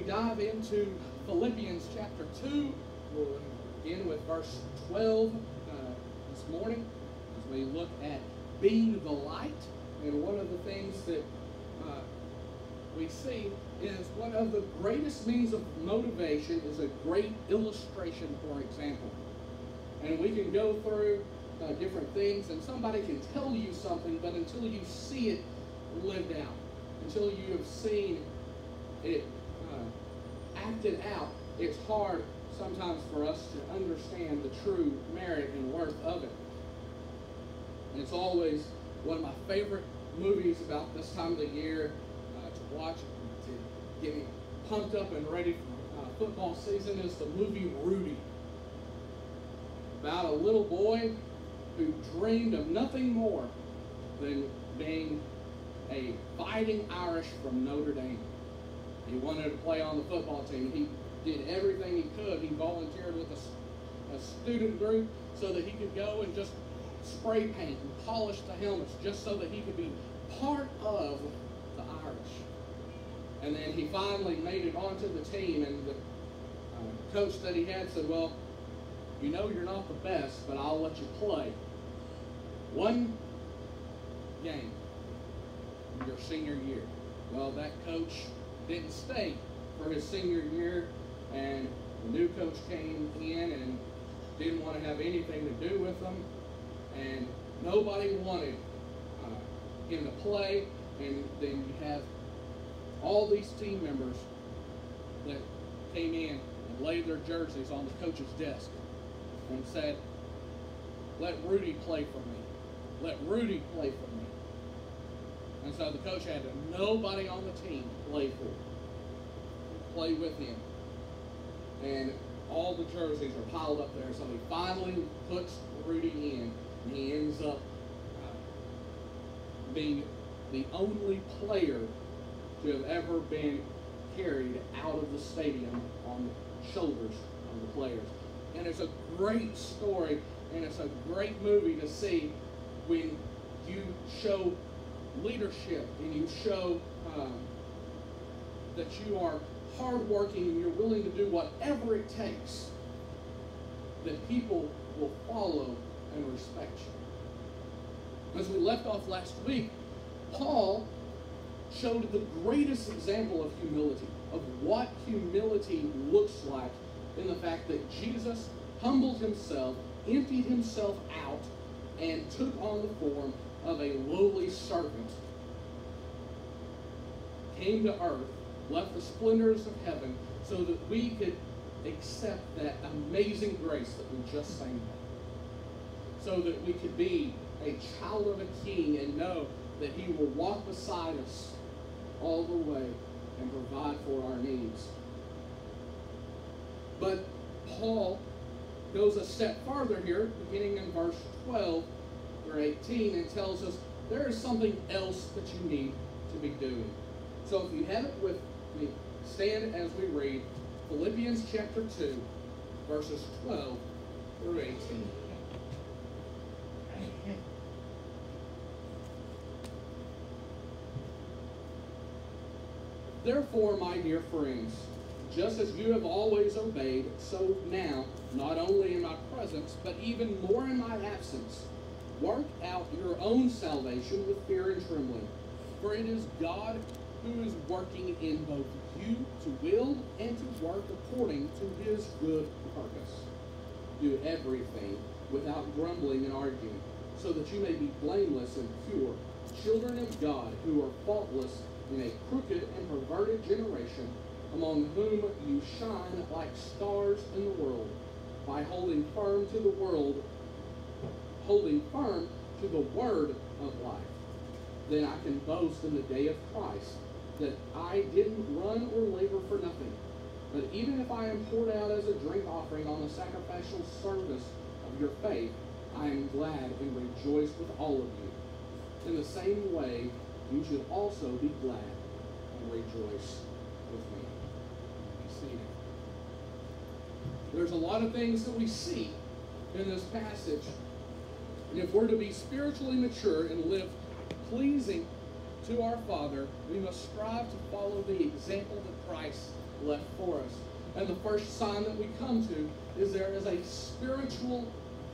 we dive into Philippians chapter 2, we'll begin with verse 12 uh, this morning as we look at being the light. And one of the things that uh, we see is one of the greatest means of motivation is a great illustration or example. And we can go through uh, different things, and somebody can tell you something, but until you see it lived out, until you have seen it acted out, it's hard sometimes for us to understand the true merit and worth of it. And it's always one of my favorite movies about this time of the year uh, to watch, to get me pumped up and ready for uh, football season is the movie Rudy. About a little boy who dreamed of nothing more than being a fighting Irish from Notre Dame. He wanted to play on the football team. He did everything he could. He volunteered with a, a student group so that he could go and just spray paint and polish the helmets just so that he could be part of the Irish. And then he finally made it onto the team, and the uh, coach that he had said, Well, you know you're not the best, but I'll let you play. One game in your senior year. Well, that coach didn't stay for his senior year, and the new coach came in and didn't want to have anything to do with them, and nobody wanted uh, him to play. And then you have all these team members that came in and laid their jerseys on the coach's desk and said, "Let Rudy play for me. Let Rudy play for me." And so the coach had nobody on the team play for, play with him. And all the jerseys are piled up there. So he finally puts Rudy in, and he ends up uh, being the only player to have ever been carried out of the stadium on the shoulders of the players. And it's a great story, and it's a great movie to see when you show leadership and you show um, that you are hardworking and you're willing to do whatever it takes, that people will follow and respect you. As we left off last week, Paul showed the greatest example of humility, of what humility looks like in the fact that Jesus humbled himself, emptied himself out, and took on the form of a lowly servant, came to earth, left the splendors of heaven, so that we could accept that amazing grace that we just sang about. So that we could be a child of a king and know that he will walk beside us all the way and provide for our needs. But Paul goes a step farther here, beginning in verse 12 or 18 and tells us there is something else that you need to be doing. So if you have it with me, stand as we read Philippians chapter 2, verses 12 through 18. Therefore, my dear friends, just as you have always obeyed, so now, not only in my presence, but even more in my absence, Work out your own salvation with fear and trembling, for it is God who is working in both you to will and to work according to his good purpose. Do everything without grumbling and arguing, so that you may be blameless and pure, children of God who are faultless in a crooked and perverted generation, among whom you shine like stars in the world, by holding firm to the world holding firm to the word of life, then I can boast in the day of Christ that I didn't run or labor for nothing. But even if I am poured out as a drink offering on the sacrificial service of your faith, I am glad and rejoice with all of you. In the same way, you should also be glad and rejoice with me. There's a lot of things that we see in this passage and if we're to be spiritually mature and live pleasing to our Father, we must strive to follow the example that Christ left for us. And the first sign that we come to is there is a spiritual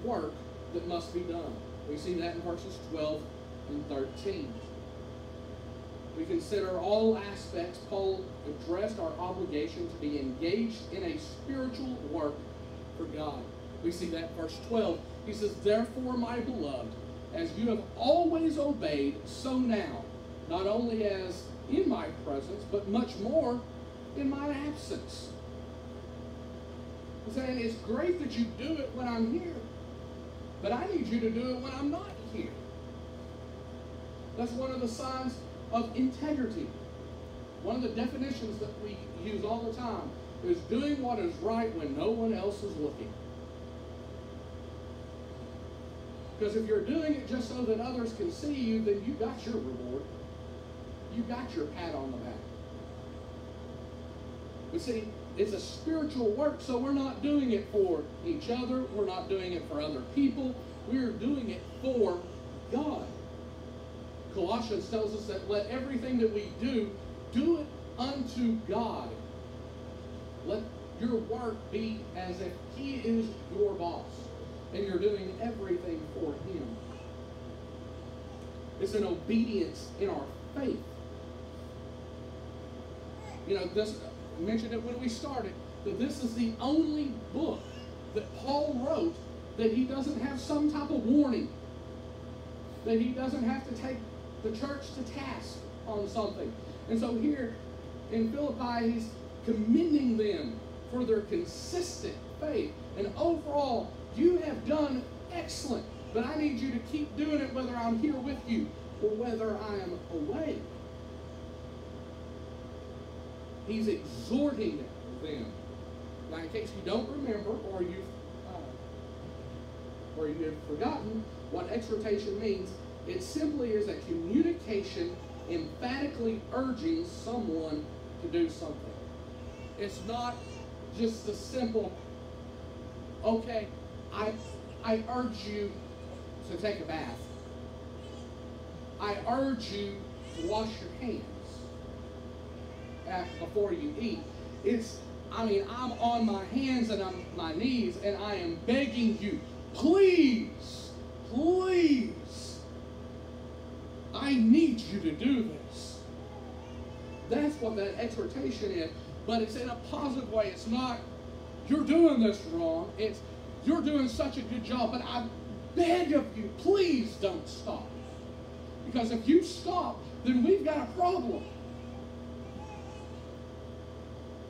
work that must be done. We see that in verses 12 and 13. We consider all aspects. Paul addressed our obligation to be engaged in a spiritual work for God. We see that verse 12. He says, Therefore, my beloved, as you have always obeyed, so now, not only as in my presence, but much more in my absence. He's saying it's great that you do it when I'm here, but I need you to do it when I'm not here. That's one of the signs of integrity. One of the definitions that we use all the time is doing what is right when no one else is looking. Because if you're doing it just so that others can see you, then you got your reward. You got your pat on the back. But see, it's a spiritual work, so we're not doing it for each other. We're not doing it for other people. We're doing it for God. Colossians tells us that let everything that we do, do it unto God. Let your work be as if He is your boss and you're doing everything for Him. It's an obedience in our faith. You know, this I mentioned it when we started, that this is the only book that Paul wrote that he doesn't have some type of warning, that he doesn't have to take the church to task on something. And so here in Philippi, he's commending them for their consistent faith. And overall, you have done excellent. But I need you to keep doing it whether I'm here with you or whether I am away. He's exhorting them. Now, in case you don't remember or you've uh, or you've forgotten what exhortation means, it simply is a communication emphatically urging someone to do something. It's not just the simple, okay, I, I urge you to take a bath. I urge you to wash your hands before you eat. It's, I mean, I'm on my hands and on my knees and I am begging you, please, please, I need you to do this. That's what that exhortation is, but it's in a positive way. It's not, you're doing this wrong. It's, you're doing such a good job, but I beg of you, please don't stop. Because if you stop, then we've got a problem.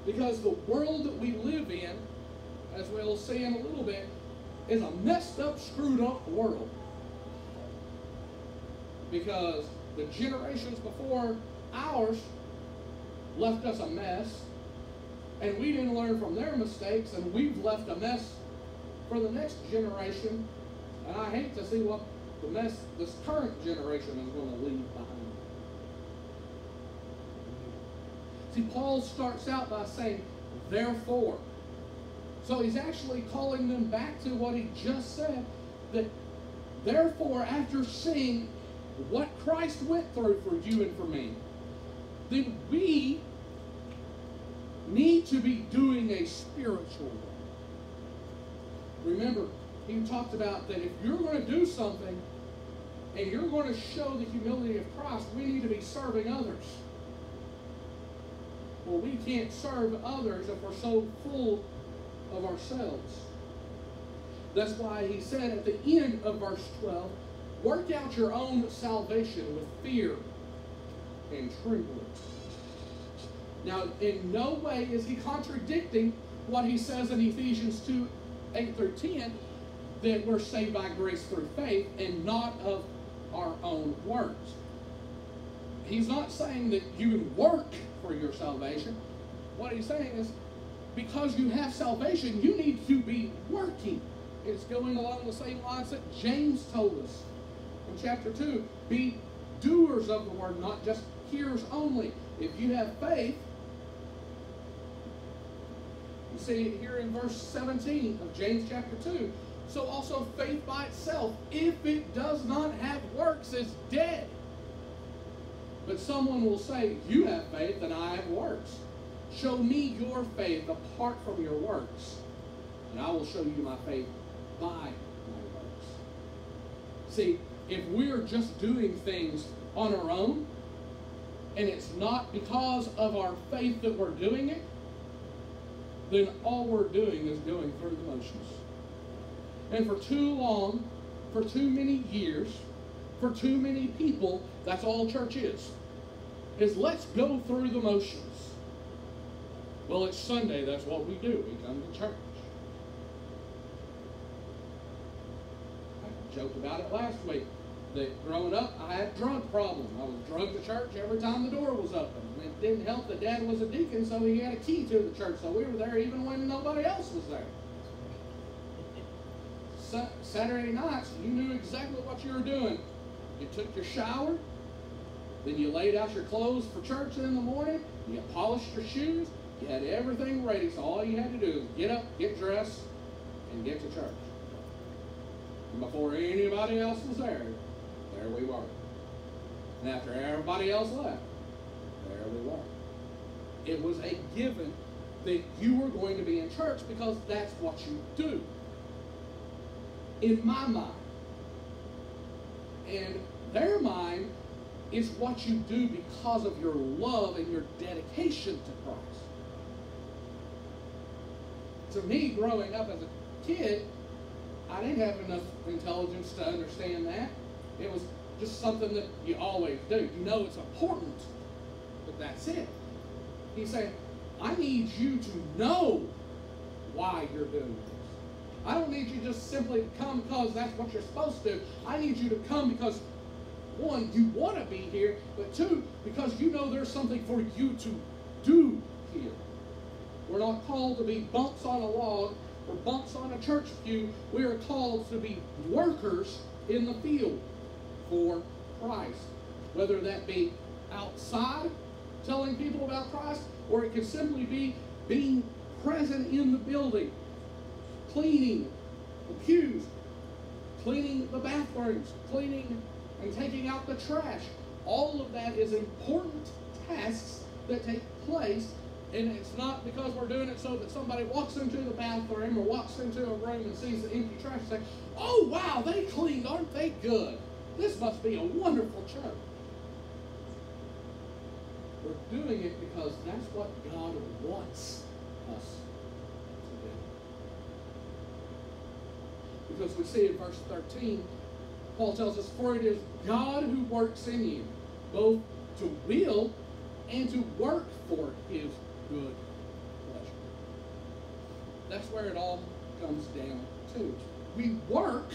Because the world that we live in, as we'll see in a little bit, is a messed up, screwed up world. Because the generations before ours left us a mess, and we didn't learn from their mistakes, and we've left a mess for the next generation. And I hate to see what the mess this current generation is going to leave behind. See, Paul starts out by saying, therefore. So he's actually calling them back to what he just said, that therefore, after seeing what Christ went through for you and for me, then we need to be doing a spiritual work. Remember, he talked about that if you're going to do something and you're going to show the humility of Christ, we need to be serving others. Well, we can't serve others if we're so full of ourselves. That's why he said at the end of verse 12, work out your own salvation with fear and trembling. Now, in no way is he contradicting what he says in Ephesians 2 8 through 10 that we're saved by grace through faith and not of our own works. He's not saying that you work for your salvation. What he's saying is, because you have salvation, you need to be working. It's going along the same lines that James told us in chapter 2. Be doers of the word, not just hearers only. If you have faith, you see here in verse 17 of James chapter 2. So also faith by itself, if it does not have works, is dead. But someone will say, You have faith and I have works. Show me your faith apart from your works, and I will show you my faith by my works. See, if we're just doing things on our own, and it's not because of our faith that we're doing it, then all we're doing is going through the motions. And for too long, for too many years, for too many people, that's all church is. Is let's go through the motions. Well, it's Sunday, that's what we do. We come to church. I joked about it last week that growing up, I had drug problem. I was drugged to church every time the door was open. It didn't help that Dad was a deacon, so he had a key to the church, so we were there even when nobody else was there. Saturday nights, you knew exactly what you were doing. You took your shower, then you laid out your clothes for church in the morning, you polished your shoes, you had everything ready, so all you had to do was get up, get dressed, and get to church. And before anybody else was there, there we were. And after everybody else left, there we were. It was a given that you were going to be in church because that's what you do. In my mind. And their mind is what you do because of your love and your dedication to Christ. To me, growing up as a kid, I didn't have enough intelligence to understand that. It was just something that you always do. You know it's important, but that's it. He's saying, I need you to know why you're doing this. I don't need you just simply to come because that's what you're supposed to. I need you to come because, one, you want to be here, but two, because you know there's something for you to do here. We're not called to be bumps on a log or bumps on a church pew. We are called to be workers in the field for Christ. Whether that be outside telling people about Christ, or it can simply be being present in the building, cleaning the pews, cleaning the bathrooms, cleaning and taking out the trash. All of that is important tasks that take place and it's not because we're doing it so that somebody walks into the bathroom or walks into a room and sees the empty trash and say, Oh, wow, they cleaned, aren't they good? This must be a wonderful church. We're doing it because that's what God wants us to do. Because we see in verse 13, Paul tells us, For it is God who works in you, both to will and to work for his good pleasure. That's where it all comes down to. We work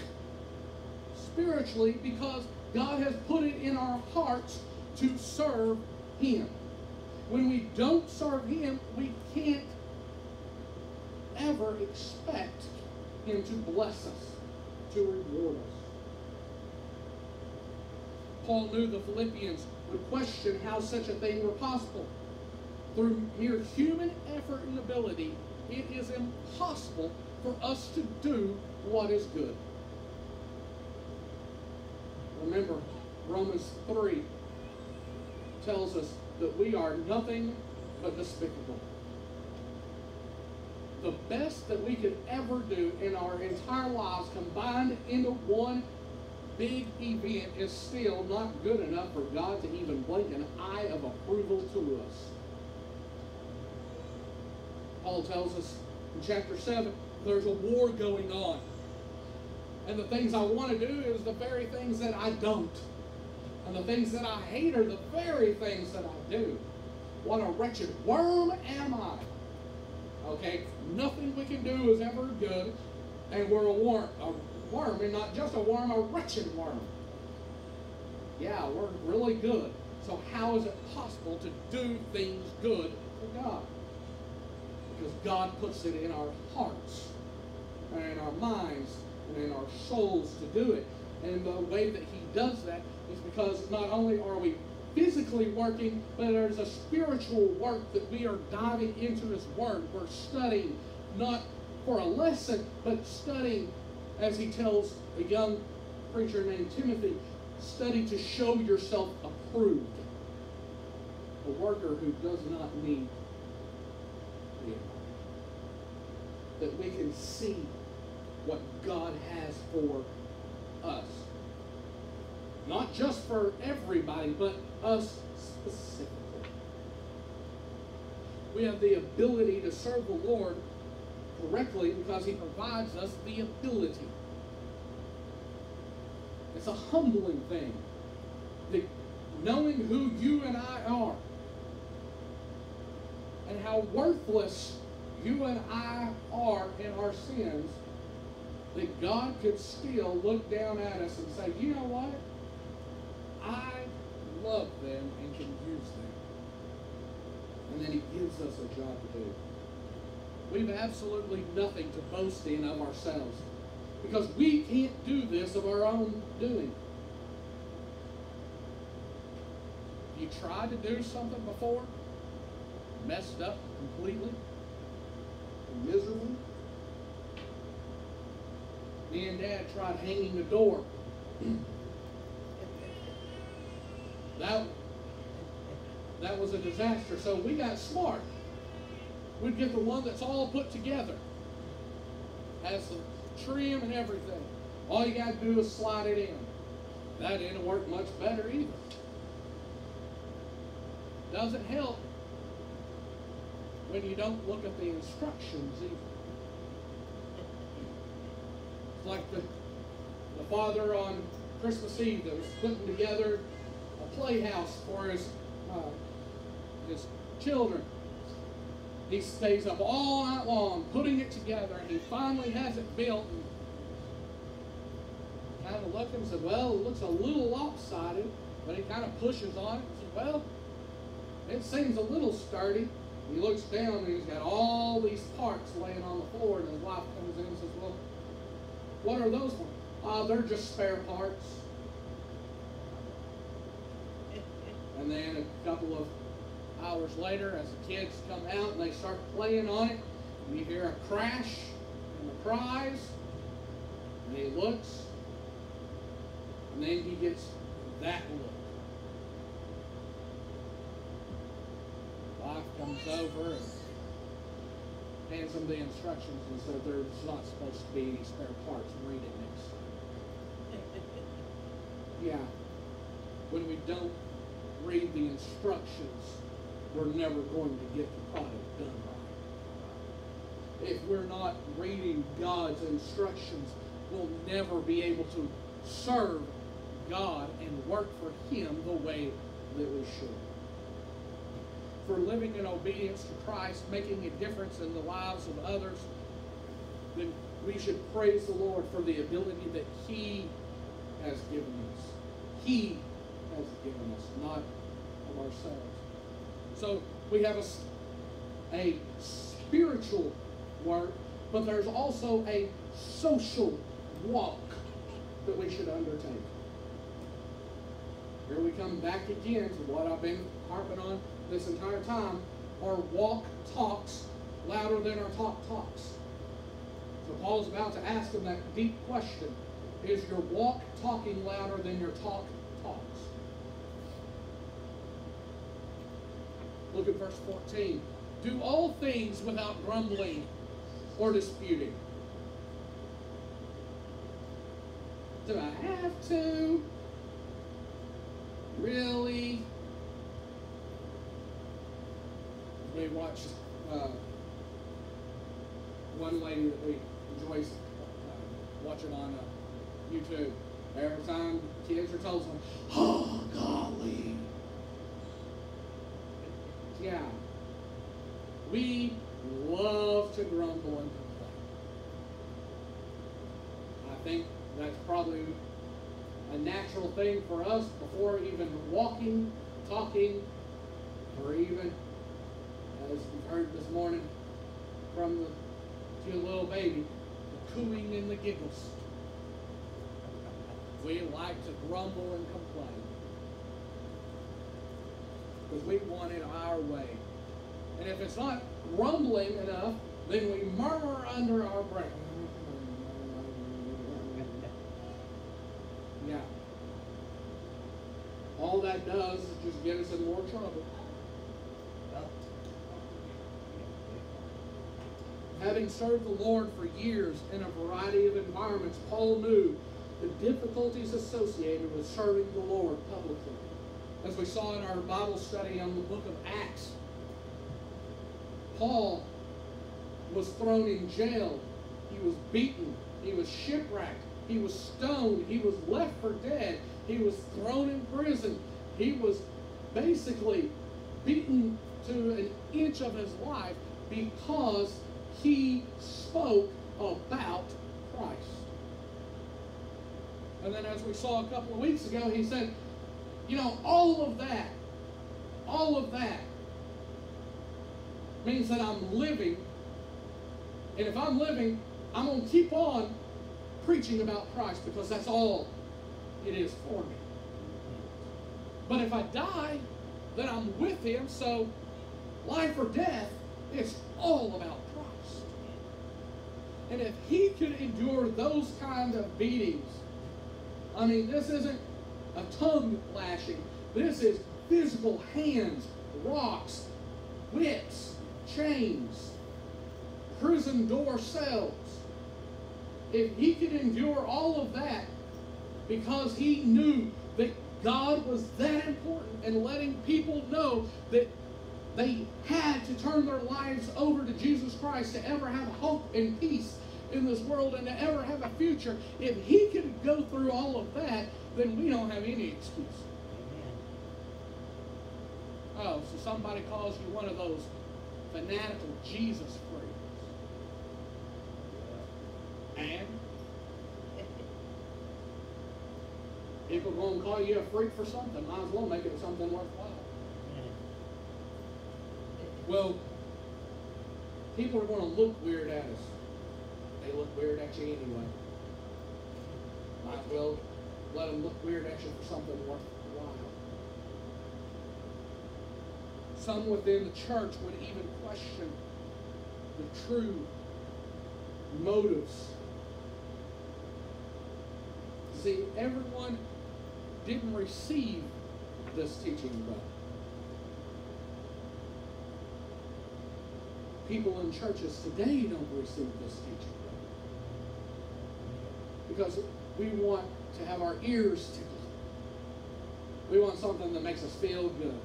spiritually because God has put it in our hearts to serve Him. When we don't serve Him, we can't ever expect Him to bless us, to reward us. Paul knew the Philippians would question how such a thing were possible. Through mere human effort and ability, it is impossible for us to do what is good. Remember, Romans 3 tells us that we are nothing but despicable. The best that we could ever do in our entire lives combined into one big event is still not good enough for God to even blink an eye of approval to us. Paul tells us in chapter 7 there's a war going on. And the things I want to do is the very things that I don't. And the things that I hate are the very things that I do. What a wretched worm am I. Okay? Nothing we can do is ever good. And we're a worm. A worm, and not just a worm, a wretched worm. Yeah, we're really good. So how is it possible to do things good for God? Because God puts it in our hearts and in our minds and in our souls to do it. And the way that He does that is because not only are we physically working, but there's a spiritual work that we are diving into His Word. We're studying not for a lesson, but studying, as He tells a young preacher named Timothy, study to show yourself approved. a worker who does not need the That we can see what God has for us. Not just for everybody, but us specifically. We have the ability to serve the Lord correctly because He provides us the ability. It's a humbling thing. The, knowing who you and I are and how worthless you and I are in our sins, that God could still look down at us and say, you know what? I love them and can use them. And then He gives us a job to do. We've absolutely nothing to boast in of ourselves because we can't do this of our own doing. You tried to do something before, messed up completely, miserable. Me and Dad tried hanging the door. that, that was a disaster. So we got smart. We'd get the one that's all put together. Has the trim and everything. All you got to do is slide it in. That didn't work much better either. Doesn't help when you don't look at the instructions either. Like the, the father on Christmas Eve that was putting together a playhouse for his, uh, his children. He stays up all night long putting it together, and he finally has it built. And kind of looked and said, "Well, it looks a little lopsided," but he kind of pushes on it and said, "Well, it seems a little sturdy." He looks down and he's got all these parts laying on the floor, and his wife comes in and says, "Well, what are those for?" Uh, they're just spare parts. And then a couple of hours later, as the kids come out and they start playing on it, you hear a crash and the cries, and he looks, and then he gets that look. Wife comes over and hands him the instructions and said there's not supposed to be any spare parts. Read it next time. yeah. When we don't read the instructions, we're never going to get the product done right. If we're not reading God's instructions, we'll never be able to serve God and work for Him the way that we should. For living in obedience to Christ, making a difference in the lives of others, then we should praise the Lord for the ability that He has given us. He has given us, not of ourselves. So we have a, a spiritual work, but there's also a social walk that we should undertake. Here we come back again to what I've been harping on this entire time. Our walk talks louder than our talk talks. So Paul's about to ask him that deep question. Is your walk talking louder than your talk talks? Look at verse 14. Do all things without grumbling or disputing. Do I have to? Really? We watched uh, one lady that we enjoy uh, watching on uh, YouTube. Every time kids are told something, oh, golly, yeah. We love to grumble and complain. I think that's probably a natural thing for us before even walking, talking, or even, as we heard this morning from the cute little baby, the cooing and the giggles. We like to grumble and complain because we want it our way. And if it's not rumbling enough, then we murmur under our breath. Yeah. All that does is just get us in more trouble. Having served the Lord for years in a variety of environments, Paul knew the difficulties associated with serving the Lord publicly. As we saw in our Bible study on the book of Acts, Paul was thrown in jail, he was beaten, he was shipwrecked, he was stoned, he was left for dead, he was thrown in prison, he was basically beaten to an inch of his life because he spoke about Christ. And then, as we saw a couple of weeks ago, he said, you know, all of that, all of that means that I'm living. And if I'm living, I'm going to keep on preaching about Christ because that's all it is for me. But if I die, then I'm with him. So life or death, is all about. And if he could endure those kind of beatings, I mean, this isn't a tongue lashing. This is physical hands, rocks, whips, chains, prison door cells. If he could endure all of that because he knew that God was that important and letting people know that they had to turn their lives over to Jesus Christ to ever have hope and peace in this world and to ever have a future. If he could go through all of that, then we don't have any excuse. Oh, so somebody calls you one of those fanatical Jesus freaks. And people going to call you a freak for something. Might as well make it something worthwhile. Well, people are going to look weird at us. They look weird at you anyway. Might well let them look weird at you for something worthwhile. Some within the church would even question the true motives. See, everyone didn't receive this teaching well. People in churches today don't receive this teaching. Because we want to have our ears tickled. We want something that makes us feel good,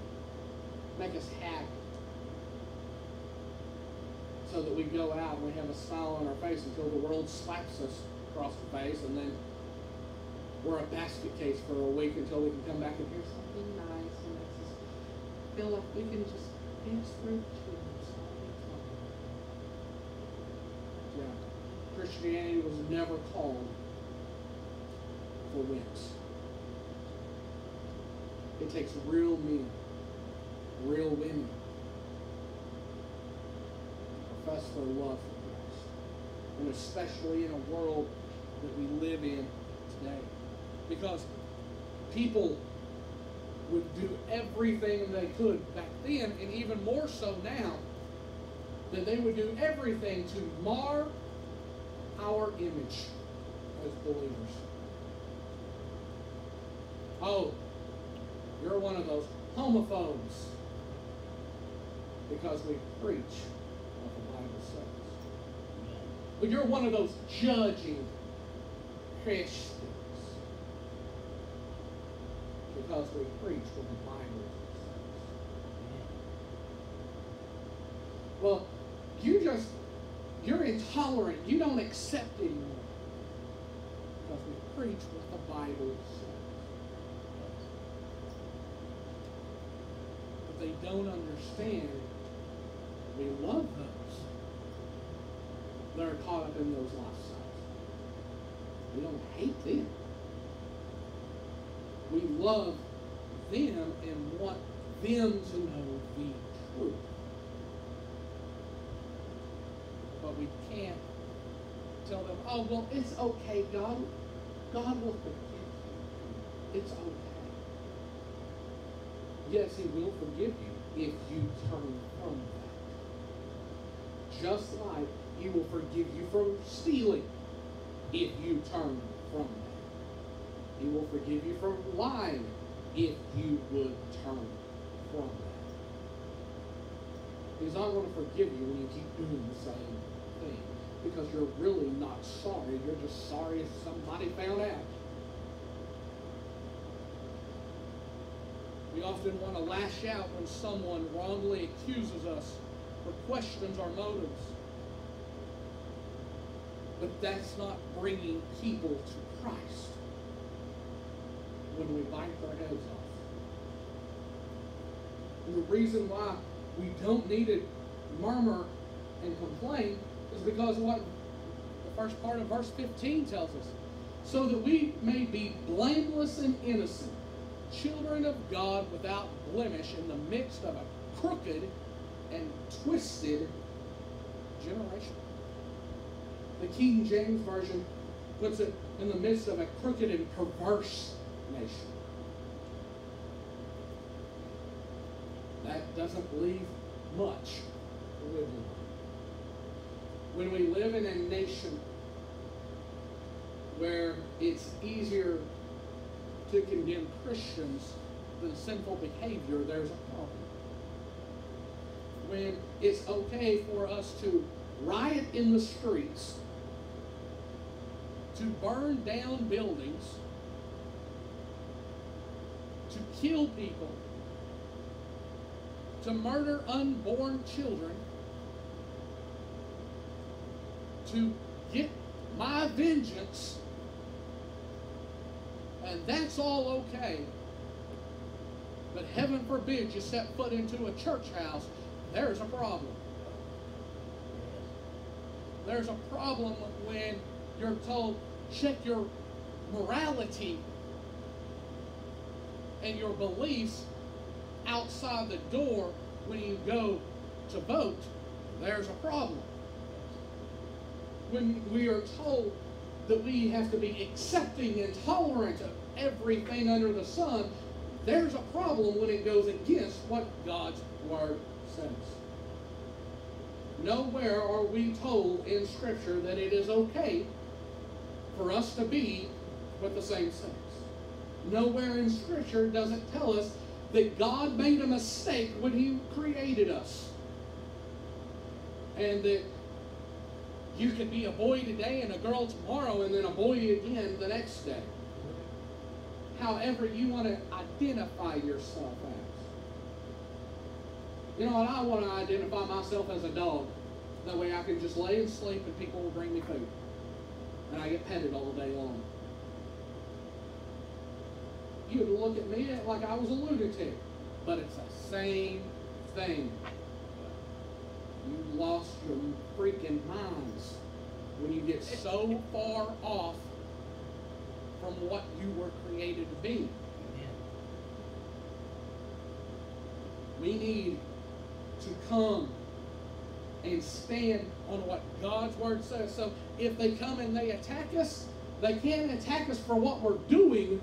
make us happy. So that we go out and we have a smile on our face until the world slaps us across the face and then we're a basket case for a week until we can come back and hear something nice and makes us feel like we can just dance through the tunes all the time. Yeah. Christianity was never called wimps. It takes real men, real women to profess their love for Christ. And especially in a world that we live in today. Because people would do everything they could back then, and even more so now, that they would do everything to mar our image as believers. Oh, you're one of those homophobes because we preach what the Bible says. But you're one of those judging Christians because we preach what the Bible says. Well, you just, you're intolerant. You don't accept anymore because we preach what the Bible says. They don't understand, we love those that are caught up in those lifestyles. We don't hate them. We love them and want them to know the truth. But we can't tell them, oh, well, it's okay, God. God will forgive you. It's okay. Yes, He will forgive you if you turn from that. Just like He will forgive you from stealing if you turn from that. He will forgive you from lying if you would turn from that. He's not going to forgive you when you keep doing the same thing because you're really not sorry. You're just sorry if somebody found out. We often want to lash out when someone wrongly accuses us or questions our motives. But that's not bringing people to Christ when we bite their heads off. And the reason why we don't need to murmur and complain is because what the first part of verse 15 tells us. So that we may be blameless and innocent, children of God without blemish in the midst of a crooked and twisted generation. The King James Version puts it in the midst of a crooked and perverse nation. That doesn't leave much. When we live in a nation where it's easier to condemn Christians than sinful behavior, there's a problem. When it's okay for us to riot in the streets, to burn down buildings, to kill people, to murder unborn children, to get my vengeance, and that's all okay. But heaven forbid you step foot into a church house, there's a problem. There's a problem when you're told, check your morality and your beliefs outside the door when you go to vote. There's a problem. When we are told that we have to be accepting and tolerant of everything under the sun, there's a problem when it goes against what God's Word says. Nowhere are we told in Scripture that it is okay for us to be with the same sex. Nowhere in Scripture does it tell us that God made a mistake when He created us. And that you could be a boy today and a girl tomorrow and then a boy again the next day. However, you want to identify yourself as. You know what? I want to identify myself as a dog. That way I can just lay and sleep and people will bring me food. And I get petted all day long. You would look at me like I was a lunatic. But it's the same thing. You lost your freaking minds when you get so far off from what you were created to be. We need to come and stand on what God's word says. So if they come and they attack us, they can't attack us for what we're doing.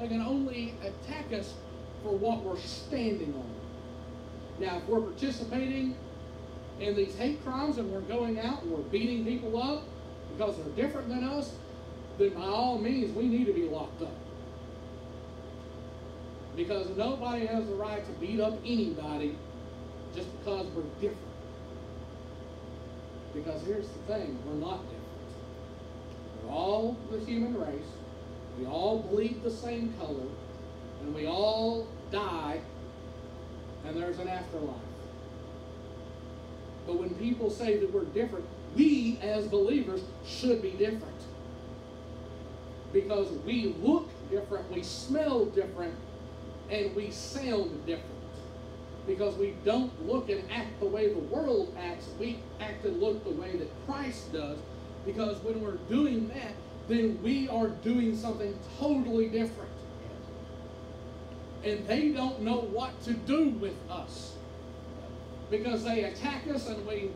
They can only attack us for what we're standing on. Now, if we're participating in these hate crimes and we're going out and we're beating people up because they're different than us, then by all means we need to be locked up. Because nobody has the right to beat up anybody just because we're different. Because here's the thing, we're not different. We're all the human race. We all bleed the same color. And we all die. And there's an afterlife. But when people say that we're different, we as believers should be different. Because we look different, we smell different, and we sound different. Because we don't look and act the way the world acts, we act and look the way that Christ does. Because when we're doing that, then we are doing something totally different. And they don't know what to do with us because they attack us and we,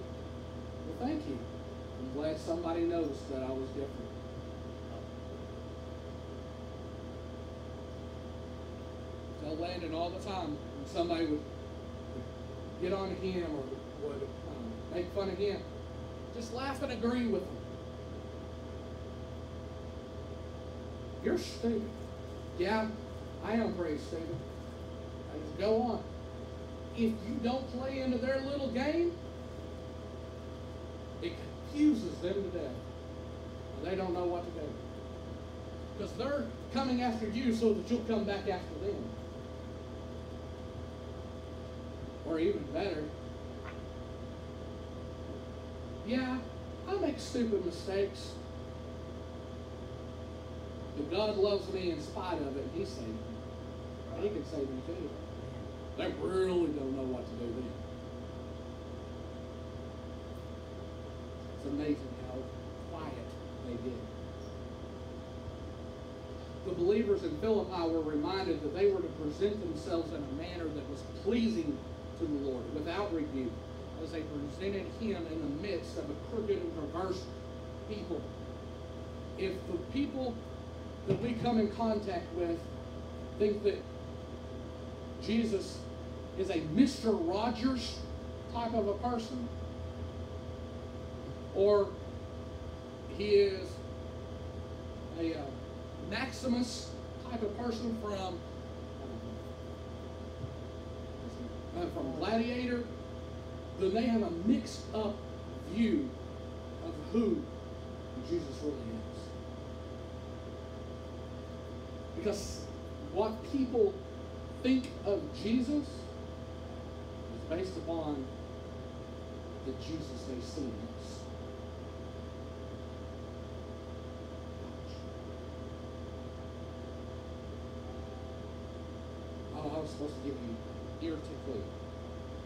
well, thank you. I'm glad somebody noticed that I was different. Tell Landon all the time when somebody would get on him or would um, make fun of him, just laugh and agree with them. You're stupid. Yeah, I am pretty stupid. I just go on if you don't play into their little game, it confuses them to death. And they don't know what to do. Because they're coming after you so that you'll come back after them. Or even better, yeah, I make stupid mistakes. But God loves me in spite of it, He saved me. He can save me too. They really don't know what to do then. It's amazing how quiet they get. The believers in Philippi were reminded that they were to present themselves in a manner that was pleasing to the Lord, without rebuke, as they presented Him in the midst of a crooked and perverse people. If the people that we come in contact with think that Jesus is a Mr. Rogers type of a person, or he is a uh, Maximus type of person from uh, from Gladiator, then they have a mixed up view of who Jesus really is. Because what people think of Jesus is based upon the Jesus they see in us. Oh, I was supposed to give you ear tickling.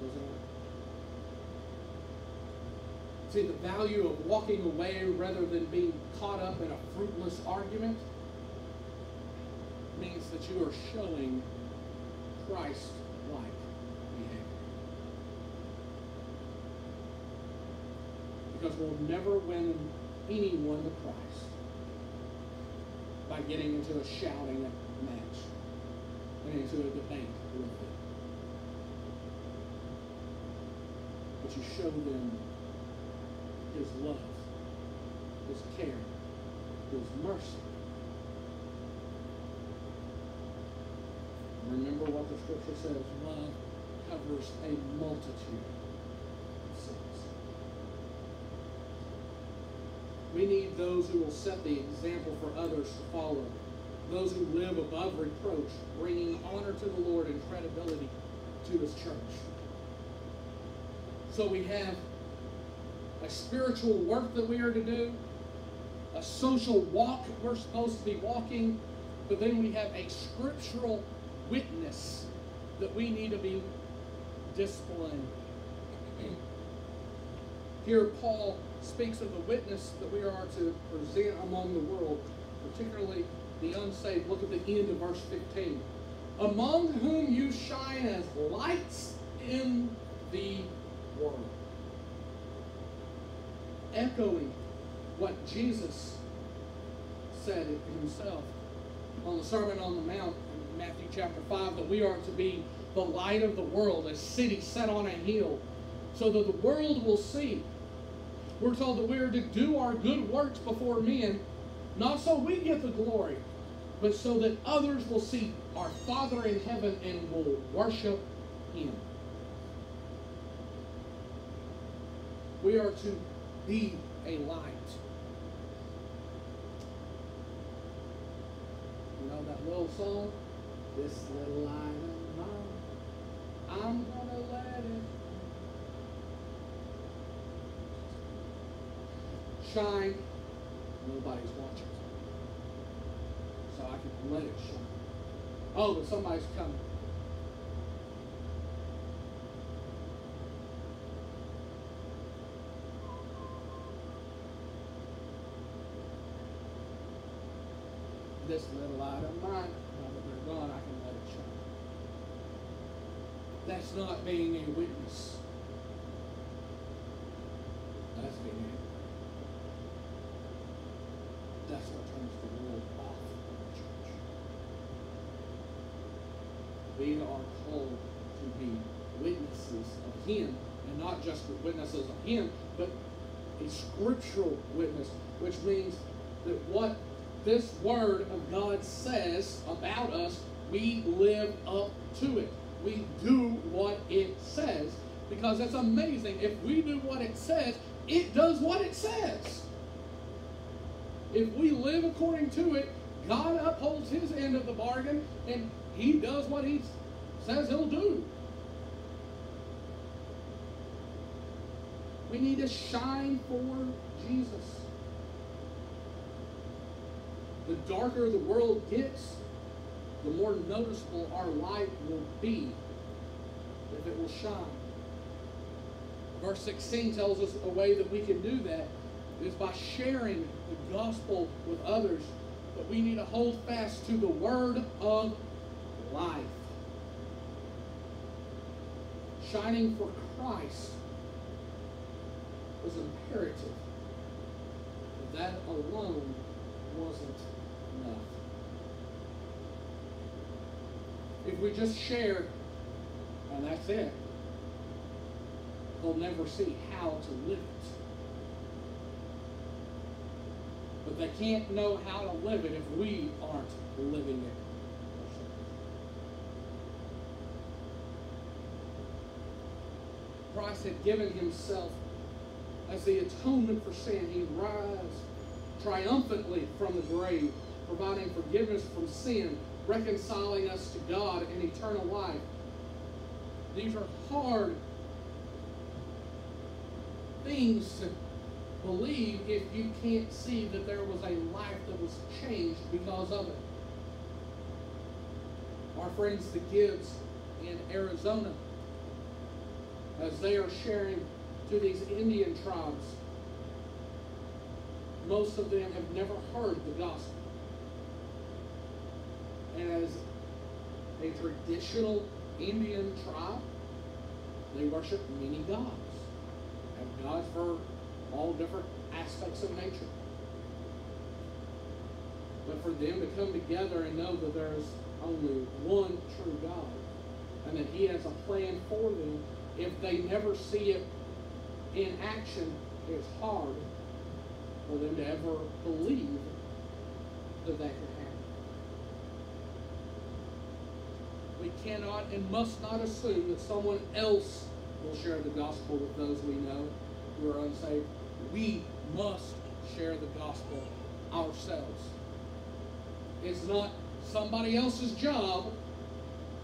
Wasn't I? See, the value of walking away rather than being caught up in a fruitless argument means that you are showing Christ-like behavior. Because we'll never win anyone to Christ by getting into a shouting match and into a debate with them. But you show them his love, his care, his mercy. Remember what the scripture says love covers a multitude of sins. We need those who will set the example for others to follow. Those who live above reproach, bringing honor to the Lord and credibility to his church. So we have a spiritual work that we are to do, a social walk we're supposed to be walking, but then we have a scriptural witness that we need to be disciplined. Here, Paul speaks of the witness that we are to present among the world, particularly the unsaved. Look at the end of verse 15. Among whom you shine as lights in the world. Echoing what Jesus said himself on the Sermon on the Mount Matthew chapter 5 that we are to be the light of the world, a city set on a hill, so that the world will see. We're told that we are to do our good works before men, not so we get the glory, but so that others will see our Father in heaven and will worship Him. We are to be a light. You know that little song? This little light of mine, I'm gonna let it shine. Nobody's watching. So I can let it shine. Oh, but somebody's coming. This little light of mine, now that they're gone, I can let it shine. That's not being a witness. That's being angry. That's what turns the world off from the church. We are called to be witnesses of Him, and not just witnesses of Him, but a scriptural witness, which means that what this Word of God says about us, we live up to it. We do what it says, because it's amazing. If we do what it says, it does what it says. If we live according to it, God upholds his end of the bargain and he does what he says he'll do. We need to shine for Jesus. The darker the world gets, the more noticeable our light will be if it will shine. Verse 16 tells us a way that we can do that is by sharing the gospel with others. But we need to hold fast to the word of life. Shining for Christ was imperative. But that alone wasn't enough. If we just share and that's it, they'll never see how to live it. But they can't know how to live it if we aren't living it. Christ had given himself as the atonement for sin. He rise triumphantly from the grave, providing forgiveness from sin, reconciling us to God and eternal life. These are hard things to believe if you can't see that there was a life that was changed because of it. Our friends, the Gibbs in Arizona, as they are sharing to these Indian tribes, most of them have never heard the gospel. And as a traditional Indian tribe, they worship many gods. Have gods for all different aspects of nature. But for them to come together and know that there's only one true God and that He has a plan for them, if they never see it in action, it's hard for them to ever believe that that can happen. We cannot and must not assume that someone else will share the gospel with those we know who are unsaved. We must share the gospel ourselves. It's not somebody else's job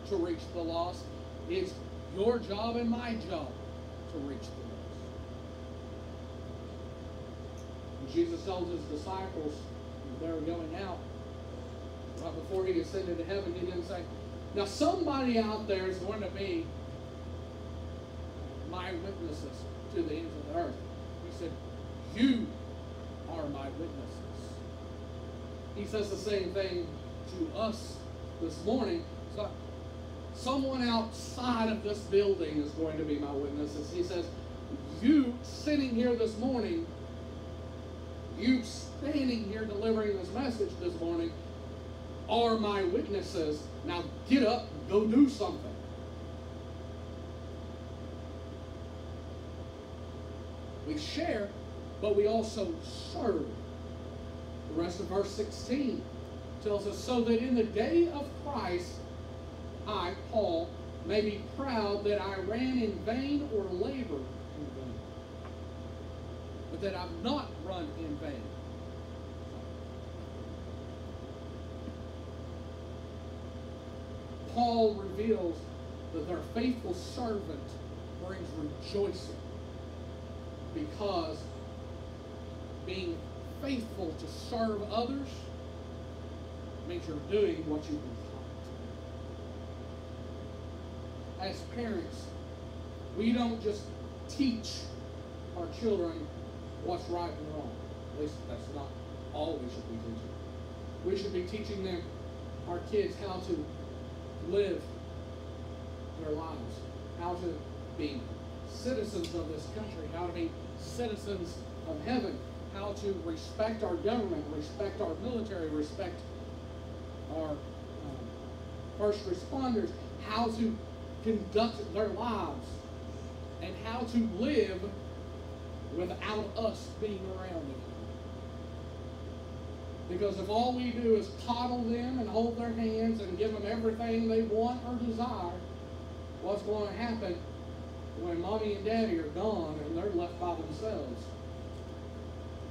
to reach the lost. It's your job and my job to reach the lost. Jesus told his disciples they were going out, right before he ascended to heaven, he didn't say, Now somebody out there is going to be my witnesses to the ends of the earth. He said, You are my witnesses. He says the same thing to us this morning. So someone outside of this building is going to be my witnesses. He says, You sitting here this morning, you standing here delivering this message this morning, are my witnesses. Now get up, go do something. We share, but we also serve. The rest of verse 16 tells us so that in the day of Christ, I, Paul, may be proud that I ran in vain or labored in vain, but that I've not run in vain. Paul reveals that their faithful servant brings rejoicing because being faithful to serve others means you're doing what you've been taught. As parents, we don't just teach our children what's right and wrong. At least that's not all we should be teaching. We should be teaching them, our kids, how to live their lives, how to be citizens of this country, how to be citizens of heaven, how to respect our government, respect our military, respect our um, first responders, how to conduct their lives, and how to live without us being around them. Because if all we do is coddle them and hold their hands and give them everything they want or desire, what's going to happen when mommy and daddy are gone and they're left by themselves,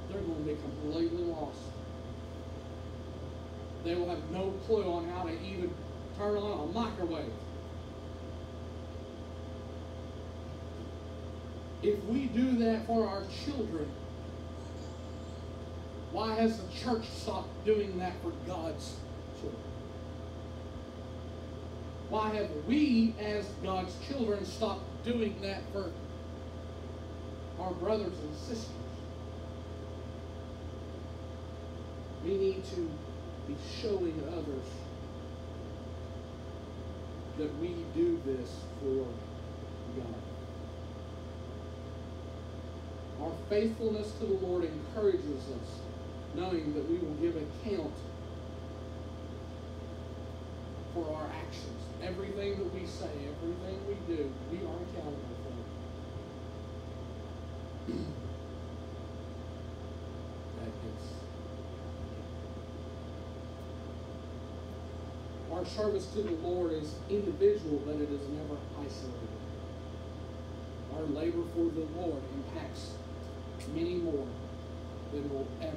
they're going to be completely lost. They will have no clue on how to even turn on a microwave. If we do that for our children, why has the church stopped doing that for God's children? Why have we, as God's children, stopped doing that for our brothers and sisters? We need to be showing others that we do this for God. Our faithfulness to the Lord encourages us, knowing that we will give account for our actions. Everything that we say, everything we do, we are accountable for. Our service to the Lord is individual, but it is never isolated. Our labor for the Lord impacts many more than we'll ever.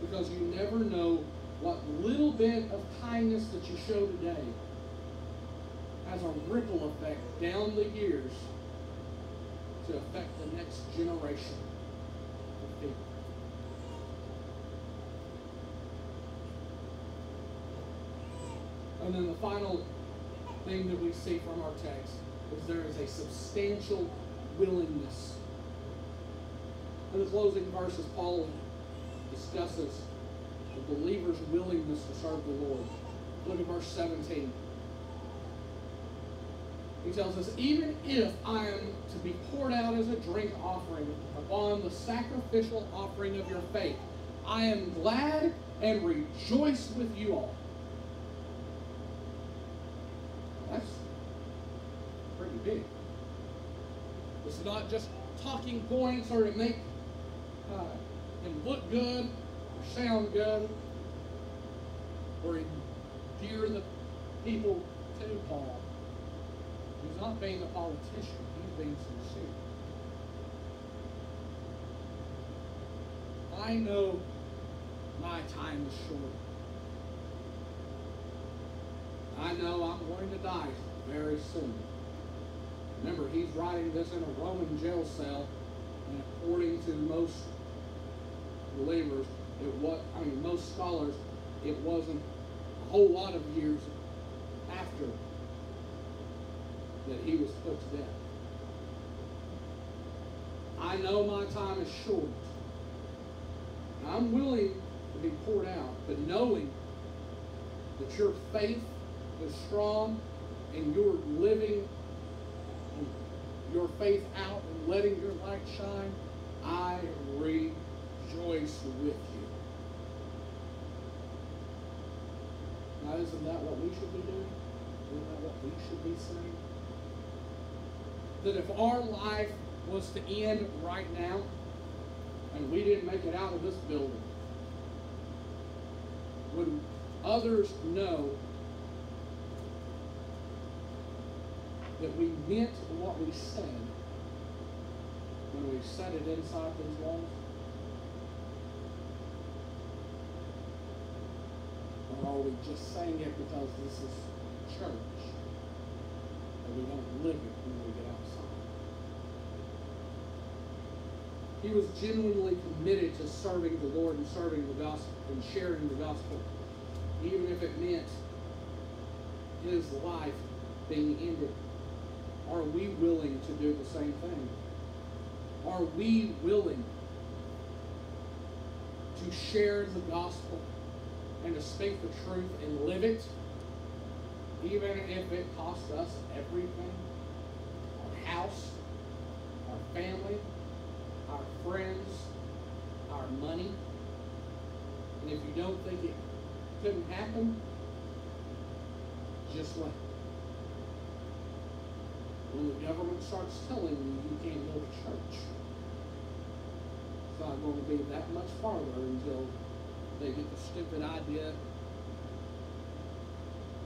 Because you never know what little bit of kindness that you show today has a ripple effect down the years to affect the next generation of people. And then the final thing that we see from our text is there is a substantial willingness. In the closing verses, Paul discusses the believer's willingness to serve the Lord. Look at verse 17. He tells us, even if I am to be poured out as a drink offering upon the sacrificial offering of your faith, I am glad and rejoice with you all. That's pretty big. It's not just talking points or to make uh, look good or sound good or endear the people to Paul. He's not being a politician, he's being sincere. I know my time is short. I know I'm going to die very soon. Remember, he's writing this in a Roman jail cell, and according to most believers, it was I mean most scholars, it wasn't a whole lot of years after that he was put to death. I know my time is short. I'm willing to be poured out, but knowing that your faith is strong and you're living your faith out and letting your light shine, I rejoice with you. Now, isn't that what we should be doing? Isn't that what we should be saying? That if our life was to end right now and we didn't make it out of this building, would others know that we meant what we said when we said it inside those walls? Are we just saying it because this is church and we don't live it when we get outside? He was genuinely committed to serving the Lord and serving the gospel and sharing the gospel, even if it meant his life being ended. Are we willing to do the same thing? Are we willing to share the gospel and to speak the truth and live it, even if it costs us everything? Our house, our family, our friends, our money. And if you don't think it couldn't happen, just wait when the government starts telling you you can't go to church. It's not going to be that much farther until they get the stupid idea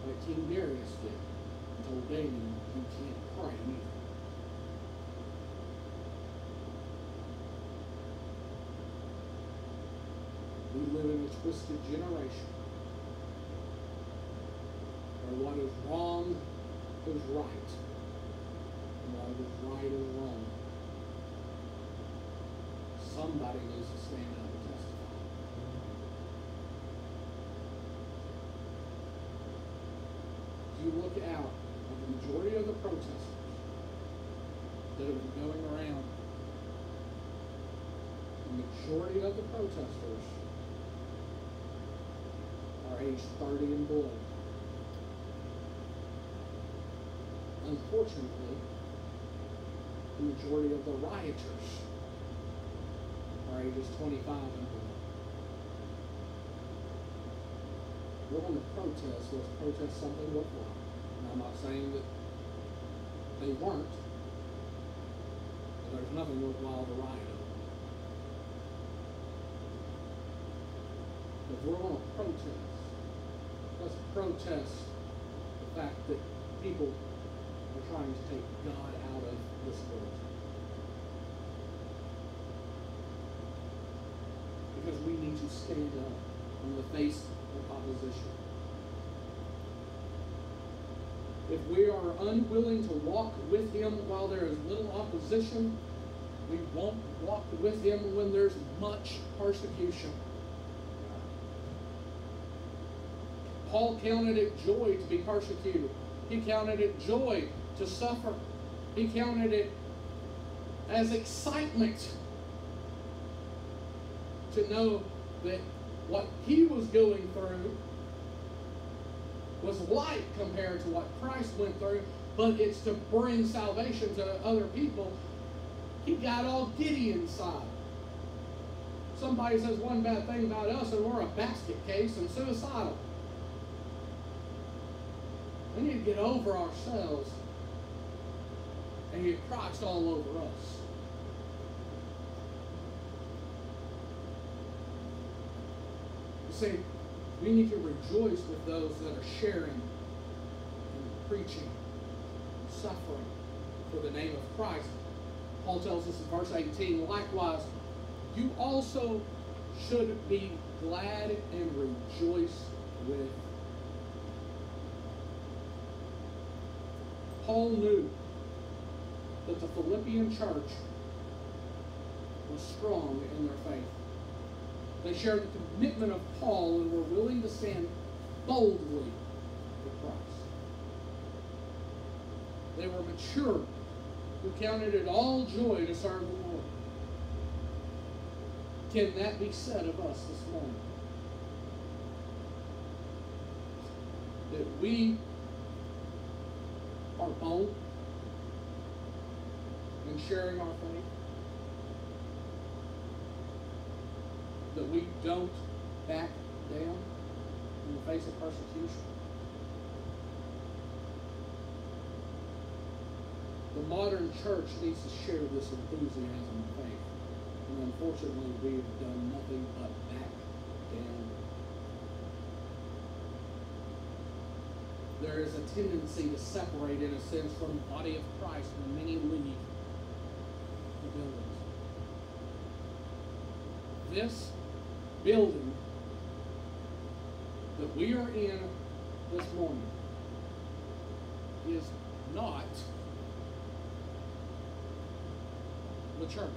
that King Darius did, and told Daniel, you can't pray either. We live in a twisted generation where what is wrong is right, and what is right is wrong. Somebody needs to stand up and testify. If look out the majority of the protesters that have been going around, the majority of the protesters are aged 30 and below. Unfortunately, the majority of the rioters are ages 25 and below. We're going to protest, let's protest something worthwhile. I'm not saying that they weren't, but there's nothing worthwhile to riot over. If we're going to protest, let's protest the fact that people are trying to take God out of this world. Because we need to stand up in the face of opposition. If we are unwilling to walk with Him while there is little opposition, we won't walk with Him when there's much persecution. Paul counted it joy to be persecuted. He counted it joy to suffer. He counted it as excitement to know that what he was going through was light compared to what Christ went through, but it's to bring salvation to other people. He got all giddy inside. Somebody says one bad thing about us, and we're a basket case and suicidal. We need to get over ourselves and get Christ all over us. You see, we need to rejoice with those that are sharing and preaching, and suffering for the name of Christ. Paul tells us in verse 18, likewise, you also should be glad and rejoice with Paul knew that the Philippian church was strong in their faith. They shared the commitment of Paul and were willing to stand boldly for Christ. They were mature, who counted it all joy to serve the Lord. Can that be said of us this morning? That we are bold in sharing our faith. That we don't back down in the face of persecution. The modern church needs to share this enthusiasm of faith. And unfortunately, we have done nothing but back down there is a tendency to separate, in a sense, from the body of Christ when many leave the buildings. This building that we are in this morning is not the church.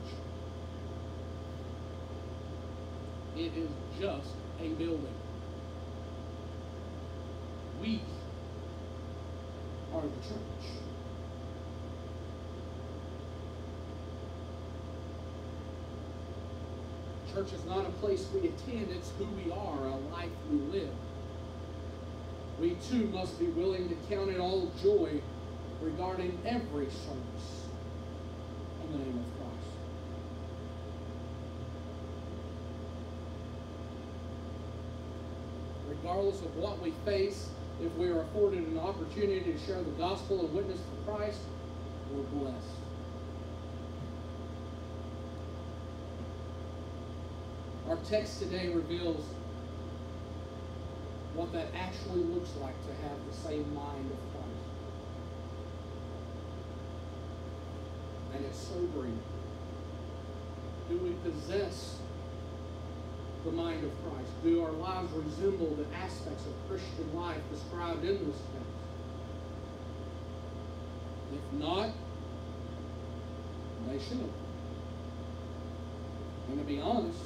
It is just a building. We are the church. Church is not a place we attend, it's who we are, a life we live. We too must be willing to count it all joy regarding every service in the name of Christ. Regardless of what we face, if we are afforded an opportunity to share the gospel and witness for Christ, we're blessed. Our text today reveals what that actually looks like to have the same mind of Christ. And it's sobering. Do we possess the mind of Christ? Do our lives resemble the aspects of Christian life described in this text? If not, they should. And to be honest,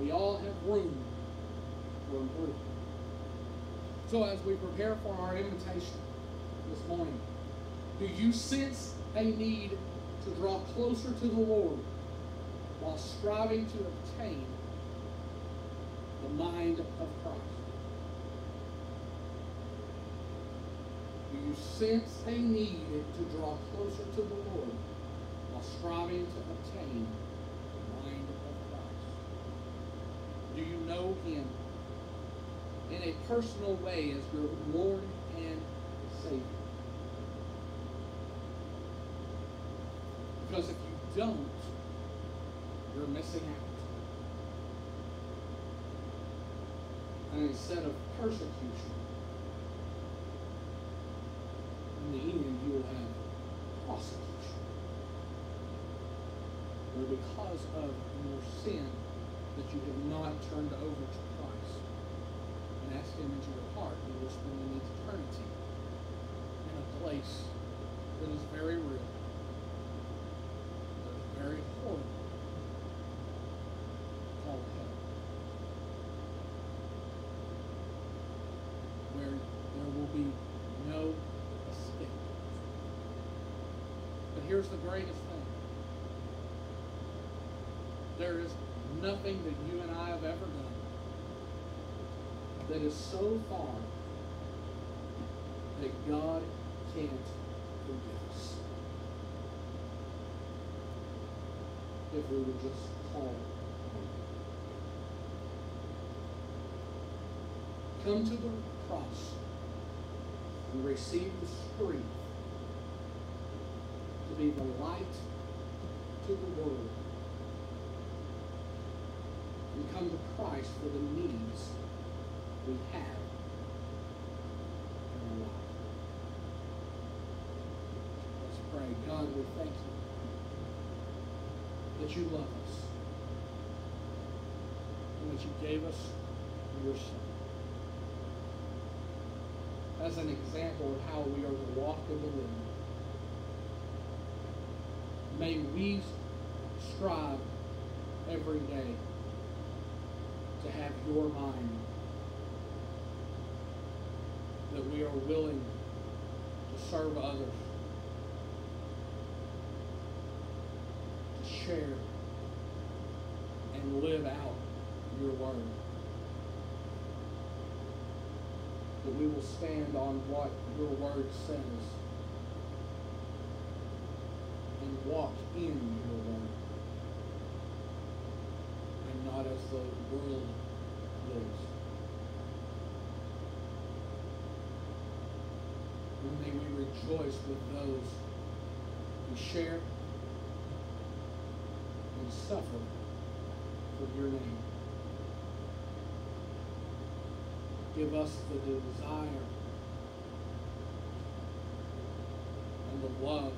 we all have room for improvement. So as we prepare for our invitation this morning, do you sense a need to draw closer to the Lord while striving to obtain the mind of Christ? Do you sense a need to draw closer to the Lord while striving to obtain the mind of Christ? Do you know Him in a personal way as your Lord and Savior? Because if you don't, you're missing out. And instead of persecution, in the end you will have prosecution. Or because of your sin that you have not turned over to Christ and asked Him into your heart, you will spend eternity in a place that is very real, that is very horrible, called hell. Where there will be no escape. But here's the greatest thing. There is nothing that you and I have ever done that is so far that God can't forgive us. If we would just call. Come to the cross and receive the strength to be the light to the world. Come to Christ for the needs we have in our life. Let's pray. God, we thank you that you love us and that you gave us your Son as an example of how we are to walk in the Word. May we strive every day to have your mind, that we are willing to serve others, to share and live out your word. That we will stand on what your word says and walk in your as the world lives. And may we rejoice with those who share and suffer for your name. Give us the desire and the love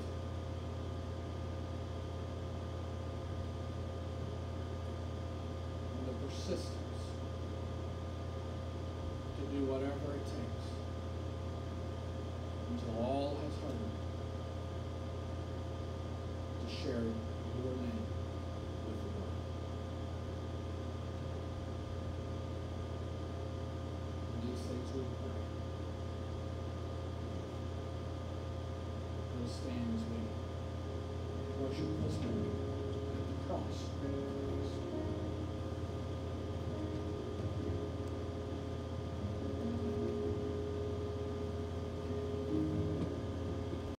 and